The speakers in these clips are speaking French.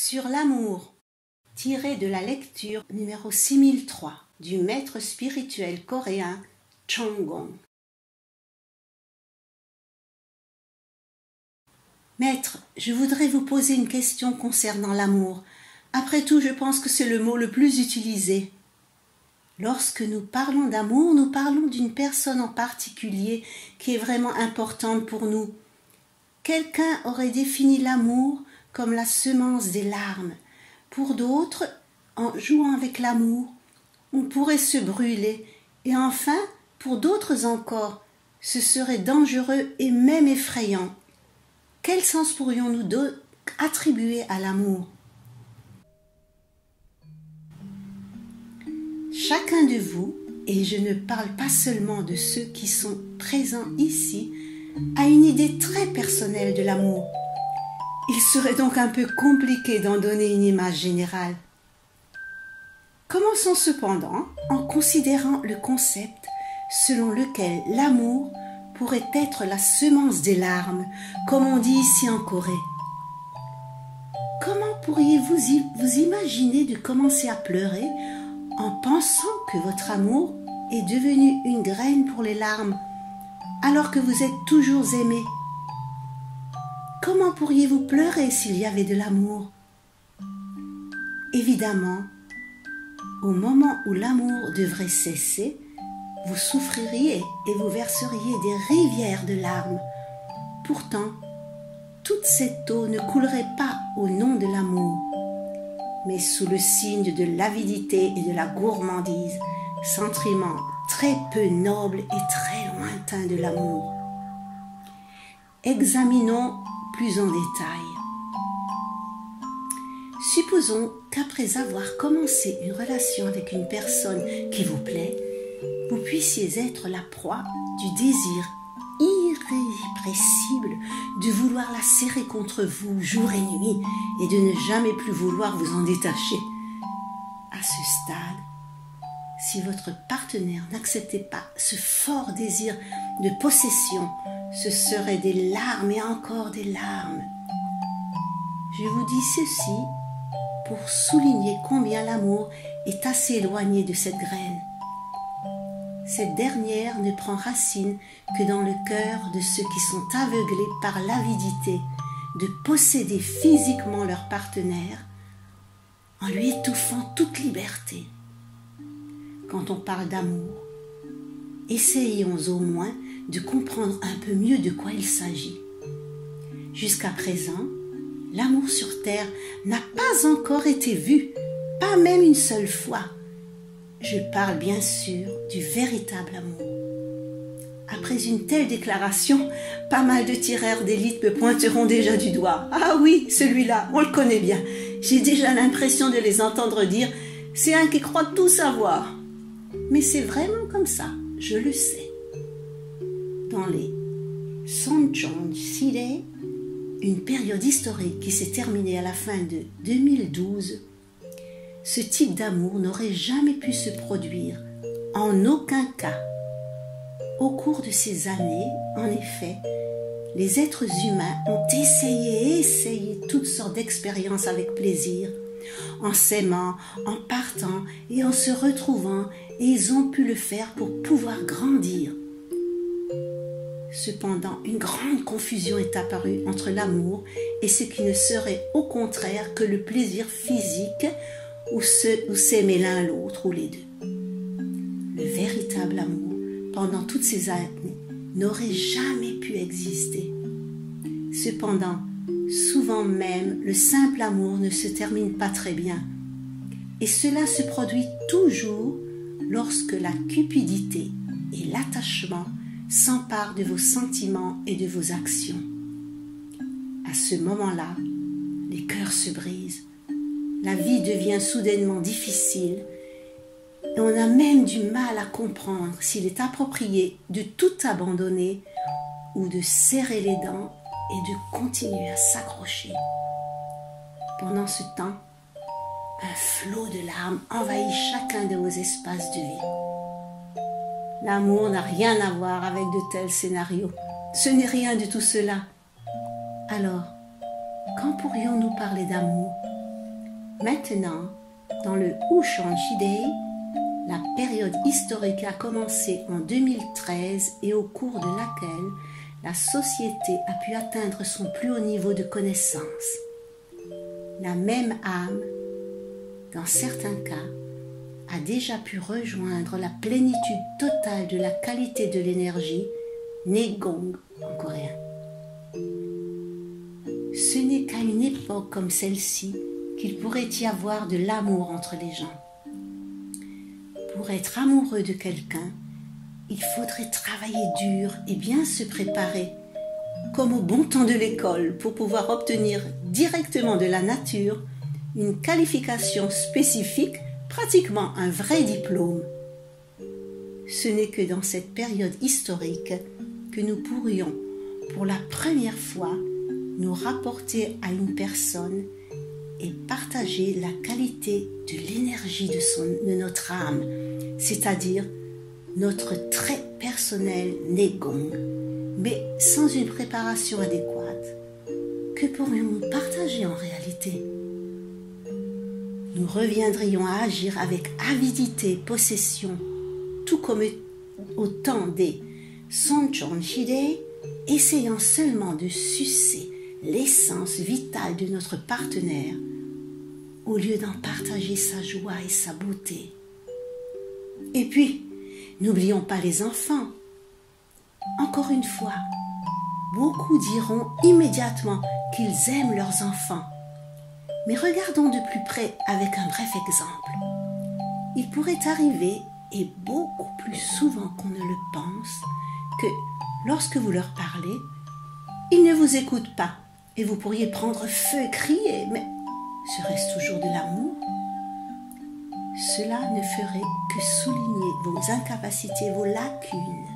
sur l'amour, tiré de la lecture numéro 6003 du maître spirituel coréen Gong. Maître, je voudrais vous poser une question concernant l'amour. Après tout, je pense que c'est le mot le plus utilisé. Lorsque nous parlons d'amour, nous parlons d'une personne en particulier qui est vraiment importante pour nous. Quelqu'un aurait défini l'amour la semence des larmes. Pour d'autres, en jouant avec l'amour, on pourrait se brûler. Et enfin, pour d'autres encore, ce serait dangereux et même effrayant. Quel sens pourrions-nous attribuer à l'amour? Chacun de vous, et je ne parle pas seulement de ceux qui sont présents ici, a une idée très personnelle de l'amour. Il serait donc un peu compliqué d'en donner une image générale. Commençons cependant en considérant le concept selon lequel l'amour pourrait être la semence des larmes, comme on dit ici en Corée. Comment pourriez-vous vous imaginer de commencer à pleurer en pensant que votre amour est devenu une graine pour les larmes, alors que vous êtes toujours aimé? Comment pourriez-vous pleurer s'il y avait de l'amour? Évidemment, au moment où l'amour devrait cesser, vous souffririez et vous verseriez des rivières de larmes. Pourtant, toute cette eau ne coulerait pas au nom de l'amour, mais sous le signe de l'avidité et de la gourmandise, sentiment très peu noble et très lointain de l'amour. Examinons en détail. Supposons qu'après avoir commencé une relation avec une personne qui vous plaît, vous puissiez être la proie du désir irrépressible de vouloir la serrer contre vous jour et nuit et de ne jamais plus vouloir vous en détacher. À ce stade, si votre partenaire n'acceptait pas ce fort désir de possession, ce seraient des larmes et encore des larmes. Je vous dis ceci pour souligner combien l'amour est assez éloigné de cette graine. Cette dernière ne prend racine que dans le cœur de ceux qui sont aveuglés par l'avidité de posséder physiquement leur partenaire en lui étouffant toute liberté. Quand on parle d'amour, essayons au moins de comprendre un peu mieux de quoi il s'agit. Jusqu'à présent, l'amour sur Terre n'a pas encore été vu, pas même une seule fois. Je parle bien sûr du véritable amour. Après une telle déclaration, pas mal de tireurs d'élite me pointeront déjà du doigt. Ah oui, celui-là, on le connaît bien. J'ai déjà l'impression de les entendre dire c'est un qui croit tout savoir. Mais c'est vraiment comme ça, je le sais dans les Sonchon Sire, une période historique qui s'est terminée à la fin de 2012, ce type d'amour n'aurait jamais pu se produire, en aucun cas. Au cours de ces années, en effet, les êtres humains ont essayé et essayé toutes sortes d'expériences avec plaisir, en s'aimant, en partant et en se retrouvant, et ils ont pu le faire pour pouvoir grandir. Cependant, une grande confusion est apparue entre l'amour et ce qui ne serait au contraire que le plaisir physique ou, s'aimer l'un l'autre ou les deux. Le véritable amour, pendant toutes ces années, n'aurait jamais pu exister. Cependant, souvent même, le simple amour ne se termine pas très bien. Et cela se produit toujours lorsque la cupidité et l'attachement s'empare de vos sentiments et de vos actions. À ce moment-là, les cœurs se brisent, la vie devient soudainement difficile et on a même du mal à comprendre s'il est approprié de tout abandonner ou de serrer les dents et de continuer à s'accrocher. Pendant ce temps, un flot de larmes envahit chacun de vos espaces de vie. L'amour n'a rien à voir avec de tels scénarios. Ce n'est rien de tout cela. Alors, quand pourrions-nous parler d'amour? Maintenant, dans le Day, la période historique a commencé en 2013 et au cours de laquelle la société a pu atteindre son plus haut niveau de connaissance. La même âme, dans certains cas, a déjà pu rejoindre la plénitude totale de la qualité de l'énergie, Negong en coréen. Ce n'est qu'à une époque comme celle-ci qu'il pourrait y avoir de l'amour entre les gens pour être amoureux de quelqu'un, il faudrait travailler dur et bien se préparer, comme au bon temps de l'école, pour pouvoir obtenir directement de la nature une qualification spécifique, pratiquement un vrai diplôme. Ce n'est que dans cette période historique que nous pourrions, pour la première fois, nous rapporter à une personne et partager la qualité de l'énergie de, notre âme, c'est-à-dire notre très personnel Negong, mais sans une préparation adéquate. Que pourrions-nous partager en réalité? Nous reviendrions à agir avec avidité, possession, tout comme au temps des Sonchon Shide, essayant seulement de sucer l'essence vitale de notre partenaire au lieu d'en partager sa joie et sa beauté. Et puis, n'oublions pas les enfants. Encore une fois, beaucoup diront immédiatement qu'ils aiment leurs enfants. Mais regardons de plus près avec un bref exemple. Il pourrait arriver, et beaucoup plus souvent qu'on ne le pense, que lorsque vous leur parlez, ils ne vous écoutent pas et vous pourriez prendre feu, crier, mais serait-ce toujours de l'amour? Cela ne ferait que souligner vos incapacités, vos lacunes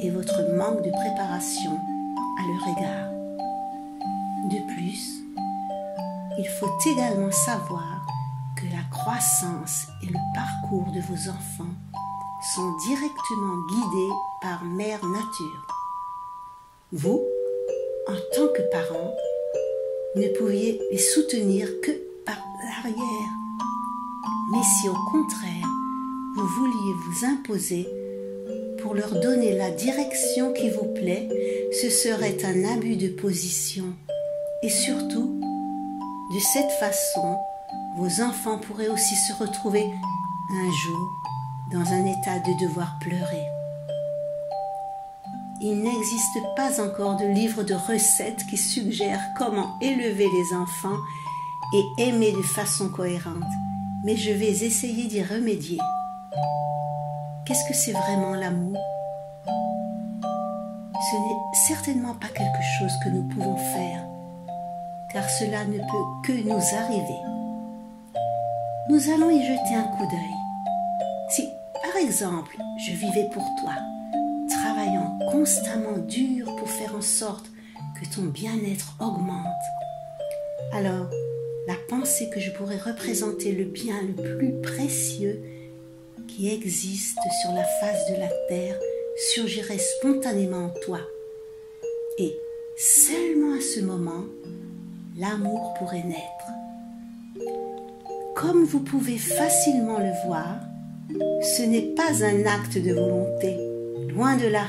et votre manque de préparation à leur égard. Il faut également savoir que la croissance et le parcours de vos enfants sont directement guidés par Mère Nature. Vous, en tant que parent, ne pouviez les soutenir que par l'arrière. Mais si au contraire, vous vouliez vous imposer pour leur donner la direction qui vous plaît, ce serait un abus de position. Et surtout, de cette façon, vos enfants pourraient aussi se retrouver un jour dans un état de devoir pleurer. Il n'existe pas encore de livre de recettes qui suggère comment élever les enfants et aimer de façon cohérente, mais je vais essayer d'y remédier. Qu'est-ce que c'est vraiment l'amour? Ce n'est certainement pas quelque chose que nous pouvons faire, car cela ne peut que nous arriver. Nous allons y jeter un coup d'œil. Si, par exemple, je vivais pour toi, travaillant constamment dur pour faire en sorte que ton bien-être augmente, alors la pensée que je pourrais représenter le bien le plus précieux qui existe sur la face de la terre surgirait spontanément en toi. Et seulement à ce moment, l'amour pourrait naître. Comme vous pouvez facilement le voir, ce n'est pas un acte de volonté, Loin de là.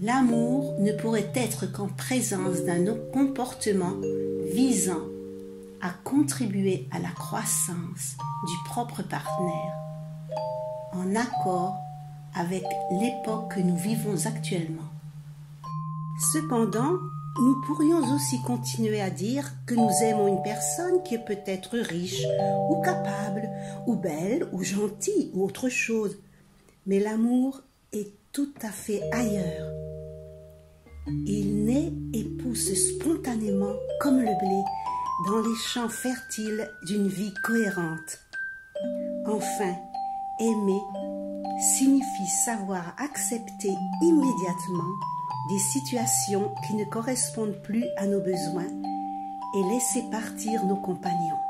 L'amour ne pourrait être qu'en présence d'un comportement visant à contribuer à la croissance du propre partenaire, en accord avec l'époque que nous vivons actuellement. Cependant, nous pourrions aussi continuer à dire que nous aimons une personne qui est peut-être riche ou capable ou belle ou gentille ou autre chose, mais l'amour est tout à fait ailleurs. Il naît et pousse spontanément comme le blé dans les champs fertiles d'une vie cohérente. Enfin, aimer signifie savoir accepter immédiatement des situations qui ne correspondent plus à nos besoins et laisser partir nos compagnons.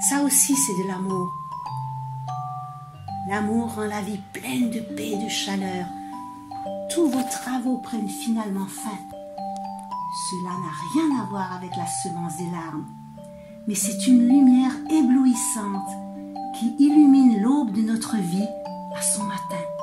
Ça aussi, c'est de l'amour. L'amour rend la vie pleine de paix et de chaleur. Tous vos travaux prennent finalement fin. Cela n'a rien à voir avec la semence des larmes. mais c'est une lumière éblouissante qui illumine l'aube de notre vie à son matin.